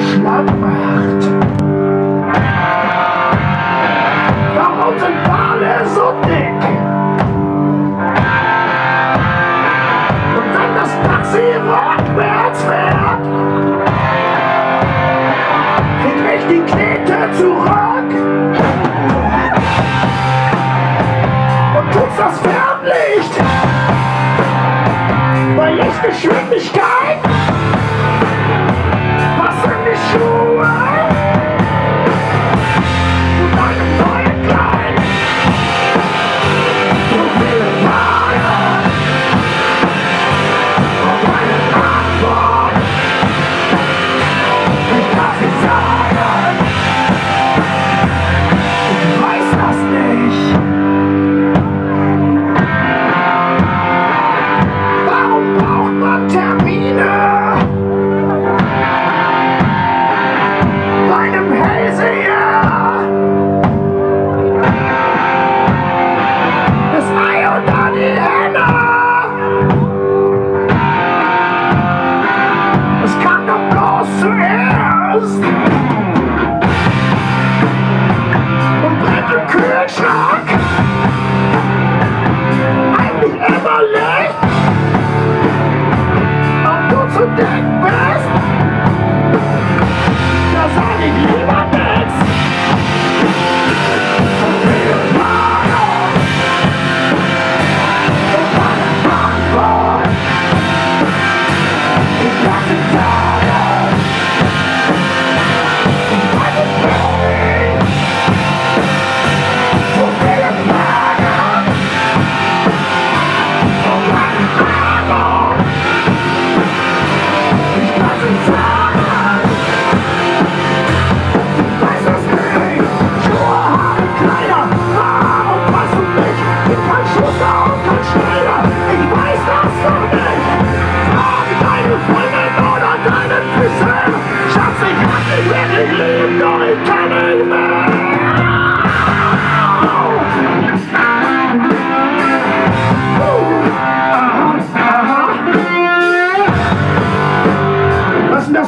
Schlag macht. Warum sind Wale so dick? Und wenn das Taxi rückwärts fährt, krieg ich die Knete zurück. Und tut's das Fernlicht bei Lichtgeschwindigkeit? Yes!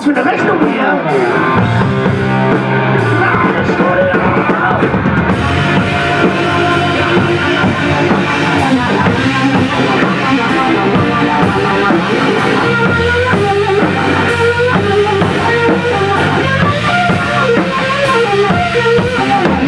was für eine Rechnung hier? Thank